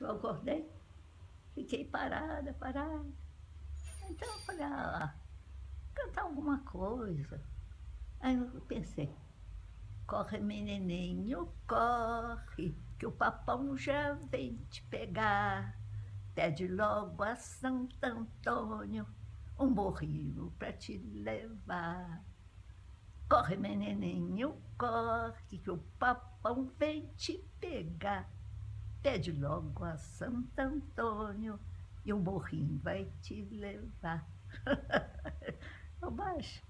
Eu acordei, fiquei parada, parada. Então eu falei, ah, cantar alguma coisa. Aí eu pensei, corre menininho, corre, que o papão já vem te pegar. Pede logo a Santo Antônio um borrilo para te levar. Corre, menininho, corre, que o papão vem te pegar. Pede logo a Santo Antônio e um borrinho vai te levar. Baixo.